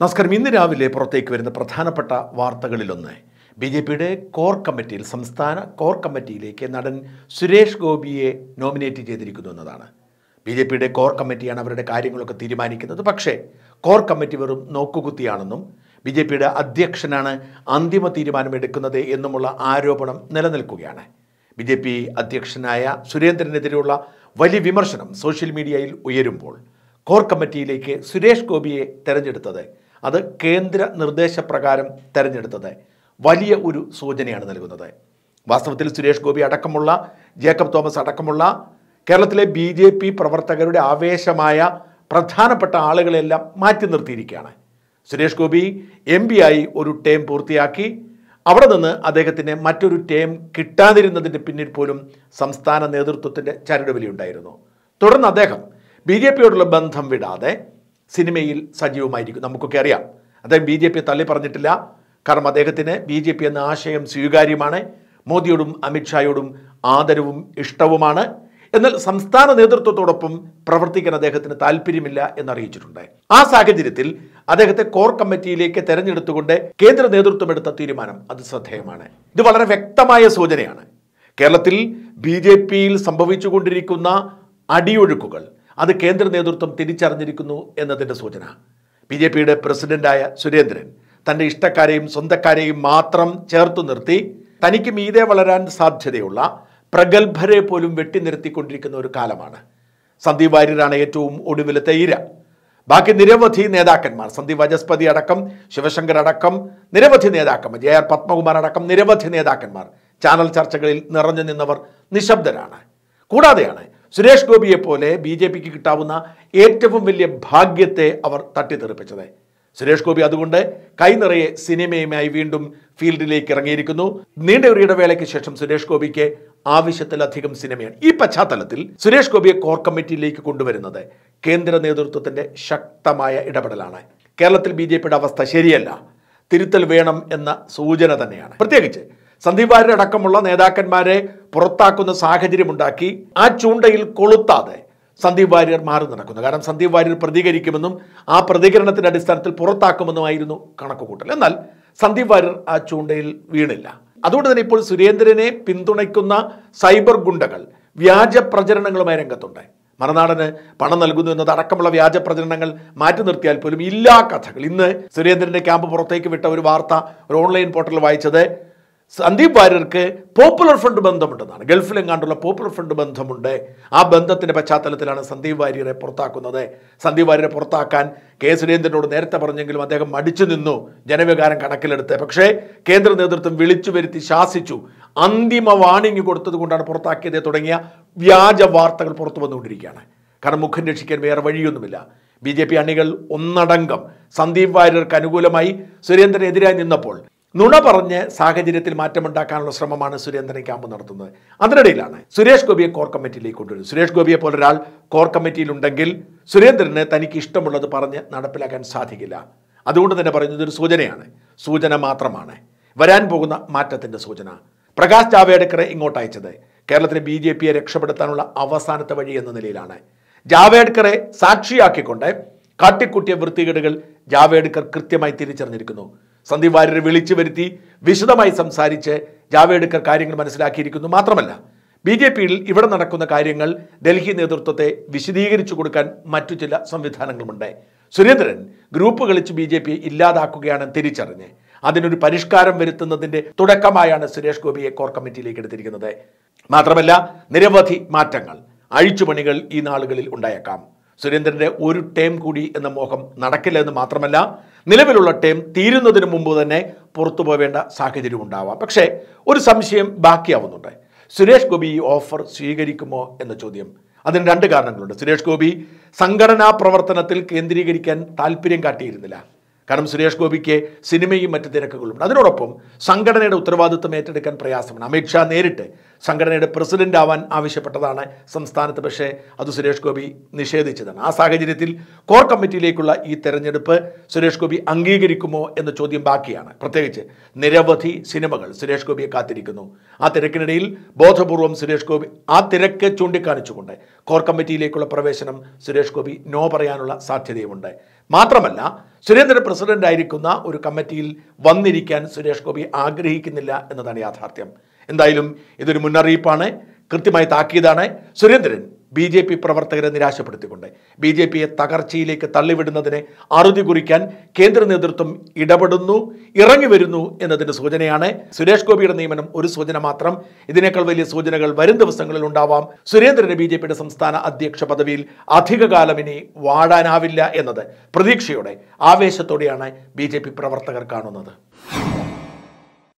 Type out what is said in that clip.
നമസ്കാരം. ഇന്ന് രാവിലെ പുറത്തേക്ക് വരുന്ന പ്രധാനപ്പെട്ട വാർത്തകളിലൊന്ന്. ബി ജെ പിയുടെ കോർ കമ്മിറ്റിയിൽ സംസ്ഥാന കോർ കമ്മിറ്റിയിലേക്ക് നടൻ സുരേഷ് ഗോപിയെ നോമിനേറ്റ് ചെയ്തിരിക്കുന്നു എന്നതാണ്. ബി ജെ പിയുടെ കോർ കമ്മിറ്റിയാണ് അവരുടെ കാര്യങ്ങളൊക്കെ തീരുമാനിക്കുന്നത്. പക്ഷേ കോർ കമ്മിറ്റി വെറും നോക്കുകുത്തിയാണെന്നും ബി ജെ പിയുടെ അധ്യക്ഷനാണ് അന്തിമ തീരുമാനമെടുക്കുന്നത് എന്നുമുള്ള ആരോപണം നിലനിൽക്കുകയാണ്. ബി ജെ പി അധ്യക്ഷനായ സുരേന്ദ്രനെതിരെയുള്ള വലിയ വിമർശനം സോഷ്യൽ മീഡിയയിൽ ഉയരുമ്പോൾ കോർ കമ്മിറ്റിയിലേക്ക് സുരേഷ് ഗോപിയെ തെരഞ്ഞെടുത്തത് അത് കേന്ദ്ര നിർദ്ദേശപ്രകാരം തെരഞ്ഞെടുത്തത്. വലിയ ഒരു സൂചനയാണ് നൽകുന്നത്. വാസ്തവത്തിൽ സുരേഷ് ഗോപി അടക്കമുള്ള ജേക്കബ് തോമസ് അടക്കമുള്ള കേരളത്തിലെ ബി ജെ പി പ്രവർത്തകരുടെ ആവേശമായ പ്രധാനപ്പെട്ട ആളുകളെല്ലാം മാറ്റി നിർത്തിയിരിക്കുകയാണ്. സുരേഷ് ഗോപി എം പി ആയി ഒരു ടേം പൂർത്തിയാക്കി. അവിടെ നിന്ന് അദ്ദേഹത്തിന് മറ്റൊരു ടേം കിട്ടാതിരുന്നതിന്റെ പിന്നിൽ പോലും സംസ്ഥാന നേതൃത്വത്തിന്റെ ചരടുവലി ഉണ്ടായിരുന്നു. തുടർന്ന് അദ്ദേഹം ബി ജെ പിയോടുള്ള ബന്ധം വിടാതെ സിനിമയിൽ സജീവമായിരിക്കും. നമുക്കൊക്കെ അറിയാം. അദ്ദേഹം ബി ജെ പിയെ തള്ളി പറഞ്ഞിട്ടില്ല. കാരണം അദ്ദേഹത്തിന് ബി ജെ പി എന്ന ആശയം സ്വീകാര്യമാണ്. മോദിയോടും അമിത്ഷായോടും ആദരവും ഇഷ്ടവുമാണ്. എന്നാൽ സംസ്ഥാന നേതൃത്വത്തോടൊപ്പം പ്രവർത്തിക്കാൻ അദ്ദേഹത്തിന് താല്പര്യമില്ല എന്നറിയിച്ചിട്ടുണ്ട്. ആ സാഹചര്യത്തിൽ അദ്ദേഹത്തെ കോർ കമ്മിറ്റിയിലേക്ക് തെരഞ്ഞെടുത്തുകൊണ്ട് കേന്ദ്ര നേതൃത്വം എടുത്ത തീരുമാനം അത് ശ്രദ്ധേയമാണ്. ഇത് വളരെ വ്യക്തമായ സൂചനയാണ്. കേരളത്തിൽ ബി ജെ പിയിൽ സംഭവിച്ചുകൊണ്ടിരിക്കുന്ന അടിയൊഴുക്കുകൾ അത് കേന്ദ്ര നേതൃത്വം തിരിച്ചറിഞ്ഞിരിക്കുന്നു എന്നതിന്റെ സൂചന. ബി ജെ പിയുടെ പ്രസിഡന്റായ സുരേന്ദ്രൻ തന്റെ ഇഷ്ടക്കാരെയും സ്വന്തക്കാരെയും മാത്രം ചേർത്തു നിർത്തി തനിക്ക് മീതെ വളരാൻ സാധ്യതയുള്ള പ്രഗത്ഭരെ പോലും വെട്ടിനിരത്തിക്കൊണ്ടിരിക്കുന്ന ഒരു കാലമാണ്. സന്ദീപ് വാര്യരാണ് ഏറ്റവും ഒടുവിലത്തെ ഇര. ബാക്കി നിരവധി നേതാക്കന്മാർ സന്ദീപ് വജസ്പതി അടക്കം ശിവശങ്കർ അടക്കം നിരവധി നേതാക്കന്മാർ ജെ ആർ പത്മകുമാർ അടക്കം നിരവധി നേതാക്കന്മാർ ചാനൽ ചർച്ചകളിൽ നിറഞ്ഞു നിന്നവർ നിശബ്ദരാണ്. കൂടാതെയാണ് സുരേഷ് ഗോപിയെ പോലെ ബി ജെ പിക്ക് കിട്ടാവുന്ന ഏറ്റവും വലിയ ഭാഗ്യത്തെ അവർ തട്ടിത്തെറിപ്പിച്ചത്. സുരേഷ് ഗോപി അതുകൊണ്ട് കൈനിറയെ സിനിമയുമായി വീണ്ടും ഫീൽഡിലേക്ക് ഇറങ്ങിയിരിക്കുന്നു. നീണ്ട ഒരു ഇടവേളയ്ക്ക് ശേഷം സുരേഷ് ഗോപിക്ക് ആവശ്യത്തിലധികം സിനിമയാണ്. ഈ പശ്ചാത്തലത്തിൽ സുരേഷ് ഗോപിയെ കോർ കമ്മിറ്റിയിലേക്ക് കൊണ്ടുവരുന്നത് കേന്ദ്ര നേതൃത്വത്തിന്റെ ശക്തമായ ഇടപെടലാണ്. കേരളത്തിൽ ബി അവസ്ഥ ശരിയല്ല. തിരുത്തൽ വേണം എന്ന സൂചന തന്നെയാണ്. പ്രത്യേകിച്ച് സന്ദീപ് വാര്യർ അടക്കമുള്ള നേതാക്കന്മാരെ പുറത്താക്കുന്ന സാഹചര്യമുണ്ടാക്കി ആ ചൂണ്ടയിൽ കൊളുത്താതെ സന്ദീപ് വാര്യർ മാറി നടക്കുന്നു. കാരണം സന്ദീപ് വാര്യർ പ്രതികരിക്കുമെന്നും ആ പ്രതികരണത്തിന്റെ അടിസ്ഥാനത്തിൽ പുറത്താക്കുമെന്നുമായിരുന്നു കണക്കുകൂട്ടൽ. എന്നാൽ സന്ദീപ് വാര്യർ ആ ചൂണ്ടയിൽ വീണില്ല. അതുകൊണ്ട് തന്നെ ഇപ്പോൾ സുരേന്ദ്രനെ പിന്തുണയ്ക്കുന്ന സൈബർ ഗുണ്ടകൾ വ്യാജ പ്രചരണങ്ങളുമായി രംഗത്തുണ്ട്. മറുനാടന് പണം നൽകുന്നു എന്നത് അടക്കമുള്ള വ്യാജ പ്രചരണങ്ങൾ മാറ്റി നിർത്തിയാൽ പോലും ഇല്ലാ കഥകൾ. ഇന്ന് സുരേന്ദ്രന്റെ ക്യാമ്പ് പുറത്തേക്ക് വിട്ട ഒരു വാർത്ത ഒരു ഓൺലൈൻ പോർട്ടലിൽ വായിച്ചത് സന്ദീപ് വാര്യർക്ക് പോപ്പുലർ ഫ്രണ്ട് ബന്ധമുണ്ടെന്നാണ്. ഗൾഫിലെങ്ങാണ്ടുള്ള പോപ്പുലർ ഫ്രണ്ട് ബന്ധമുണ്ട്. ആ ബന്ധത്തിന്റെ പശ്ചാത്തലത്തിലാണ് സന്ദീപ് വാര്യരെ പുറത്താക്കുന്നത്. സന്ദീപ് വാര്യരെ പുറത്താക്കാൻ കെ സുരേന്ദ്രനോട് നേരത്തെ പറഞ്ഞെങ്കിലും അദ്ദേഹം മടിച്ചു നിന്നു. ജനവികാരം കണക്കിലെടുത്ത്. പക്ഷേ കേന്ദ്ര നേതൃത്വം വിളിച്ചു വരുത്തി ശാസിച്ചു. അന്തിമ വാണിംഗ് കൊടുത്തത് കൊണ്ടാണ് പുറത്താക്കിയത് തുടങ്ങിയ വ്യാജ വാർത്തകൾ പുറത്തു വന്നുകൊണ്ടിരിക്കുകയാണ്. കാരണം മുഖം രക്ഷിക്കാൻ വേറെ വഴിയൊന്നുമില്ല. ബി ജെ പി അണികൾ ഒന്നടങ്കം സന്ദീപ് വാര്യർക്ക് അനുകൂലമായി സുരേന്ദ്രനെതിരായി നിന്നപ്പോൾ നുണ പറഞ്ഞ് സാഹചര്യത്തിൽ മാറ്റമുണ്ടാക്കാനുള്ള ശ്രമമാണ് സുരേന്ദ്രൻ ക്യാമ്പ് നടത്തുന്നത്. അതിനിടയിലാണ് സുരേഷ് ഗോപിയെ കോർ കമ്മിറ്റിയിലേക്ക് കൊണ്ടുവരുന്നത്. സുരേഷ് ഗോപിയെ പോലെ ഒരാൾ കോർ കമ്മിറ്റിയിലുണ്ടെങ്കിൽ സുരേന്ദ്രന് തനിക്ക് ഇഷ്ടമുള്ളത് പറഞ്ഞ് നടപ്പിലാക്കാൻ സാധിക്കില്ല. അതുകൊണ്ട് തന്നെ പറയുന്നത് ഒരു സൂചനയാണ്. സൂചന മാത്രമാണ്. വരാൻ പോകുന്ന മാറ്റത്തിന്റെ സൂചന. പ്രകാശ് ജാവേഡ്കറെ ഇങ്ങോട്ട് അയച്ചത് കേരളത്തിലെ ബി ജെ പിയെ രക്ഷപ്പെടുത്താനുള്ള അവസാനത്തെ വഴി എന്ന നിലയിലാണ്. ജാവേഡ്കറെ സാക്ഷിയാക്കിക്കൊണ്ട് കാട്ടിക്കുട്ടിയ വൃത്തികേടുകൾ ജാവേഡ്കർ കൃത്യമായി തിരിച്ചറിഞ്ഞിരിക്കുന്നു. സന്ദീപ് വാര്യരെ വിളിച്ചു വരുത്തി വിശദമായി സംസാരിച്ച് ജാവേഡ്കർ കാര്യങ്ങൾ മനസ്സിലാക്കിയിരിക്കുന്നു. മാത്രമല്ല ബി ജെ പിയിൽ ഇവിടെ നടക്കുന്ന കാര്യങ്ങൾ ഡൽഹി നേതൃത്വത്തെ വിശദീകരിച്ചു കൊടുക്കാൻ മറ്റു ചില സംവിധാനങ്ങളുമുണ്ട്. സുരേന്ദ്രൻ ഗ്രൂപ്പ് കളിച്ച് ബി ജെ പി ഇല്ലാതാക്കുകയാണ് തിരിച്ചറിഞ്ഞ്. അതിനൊരു പരിഷ്കാരം വരുത്തുന്നതിന്റെ തുടക്കമായാണ് സുരേഷ് ഗോപിയെ കോർ കമ്മിറ്റിയിലേക്ക് എടുത്തിരിക്കുന്നത്. മാത്രമല്ല നിരവധി മാറ്റങ്ങൾ അഴിച്ചുപണികൾ ഈ നാളുകളിൽ ഉണ്ടായേക്കാം. സുരേന്ദ്രന്റെ ഒരു ടേം കൂടി എന്ന മോഹം നടക്കില്ല എന്ന് മാത്രമല്ല നിലവിലുള്ള ടേം തീരുന്നതിന് മുമ്പ് തന്നെ പുറത്തു പോവേണ്ട സാഹചര്യം ഉണ്ടാവാം. പക്ഷേ ഒരു സംശയം ബാക്കിയാവുന്നുണ്ട്. സുരേഷ് ഗോപി ഈ ഓഫർ സ്വീകരിക്കുമോ എന്ന ചോദ്യം. അതിന് രണ്ട് കാരണങ്ങളുണ്ട്. സുരേഷ് ഗോപി സംഘടനാ പ്രവർത്തനത്തിൽ കേന്ദ്രീകരിക്കാൻ താല്പര്യം കാട്ടിയിരുന്നില്ല. കാരണം സുരേഷ് ഗോപിക്ക് സിനിമയും മറ്റ് തിരക്കുകളുണ്ട് അതിനോടൊപ്പം സംഘടനയുടെ ഉത്തരവാദിത്വം ഏറ്റെടുക്കാൻ പ്രയാസമാണ്. അമിത്ഷാ നേരിട്ട് സംഘടനയുടെ പ്രസിഡന്റ് ആവാൻ ആവശ്യപ്പെട്ടതാണ് സംസ്ഥാനത്ത് പക്ഷേ അത് സുരേഷ് ഗോപി നിഷേധിച്ചതാണ്. ആ സാഹചര്യത്തിൽ കോർ കമ്മിറ്റിയിലേക്കുള്ള ഈ തെരഞ്ഞെടുപ്പ് സുരേഷ് ഗോപി അംഗീകരിക്കുമോ എന്ന ചോദ്യം ബാക്കിയാണ്. പ്രത്യേകിച്ച് നിരവധി സിനിമകൾ സുരേഷ് ഗോപിയെ കാത്തിരിക്കുന്നു. ആ തിരക്കിനിടയിൽ ബോധപൂർവം സുരേഷ് ഗോപി ആ തിരക്ക് ചൂണ്ടിക്കാണിച്ചുകൊണ്ട് കോർ കമ്മിറ്റിയിലേക്കുള്ള പ്രവേശനം സുരേഷ് ഗോപി നോ പറയാനുള്ള സാധ്യതയുമുണ്ട്. മാത്രമല്ല സുരേന്ദ്രൻ പ്രസിഡന്റ് ആയിരിക്കുന്ന ഒരു കമ്മിറ്റിയിൽ വന്നിരിക്കാൻ സുരേഷ് ഗോപി ആഗ്രഹിക്കുന്നില്ല എന്നതാണ് യാഥാർത്ഥ്യം. എന്തായാലും ഇതൊരു മുന്നറിയിപ്പാണ് കൃത്യമായി താക്കീതാണ്. സുരേന്ദ്രൻ ബി ജെ പി പ്രവർത്തകരെ നിരാശപ്പെടുത്തിക്കൊണ്ട്. ബി ജെ പിയെ തകർച്ചയിലേക്ക് തള്ളിവിടുന്നതിന് അറുതി കുറിക്കാൻ കേന്ദ്ര നേതൃത്വം ഇടപെടുന്നു ഇറങ്ങി വരുന്നു എന്നതിന്റെ സൂചനയാണ് സുരേഷ് ഗോപിയുടെ നിയമനം. ഒരു സൂചന മാത്രം. ഇതിനേക്കാൾ വലിയ സൂചനകൾ വരും ദിവസങ്ങളിൽ ഉണ്ടാവാം. സുരേന്ദ്രന് ബി ജെ പിയുടെ സംസ്ഥാന അധ്യക്ഷ പദവിയിൽ അധികകാലം ഇനി വാടാനാവില്ല എന്നത് പ്രതീക്ഷയോടെ ആവേശത്തോടെയാണ് ബി പ്രവർത്തകർ കാണുന്നത്.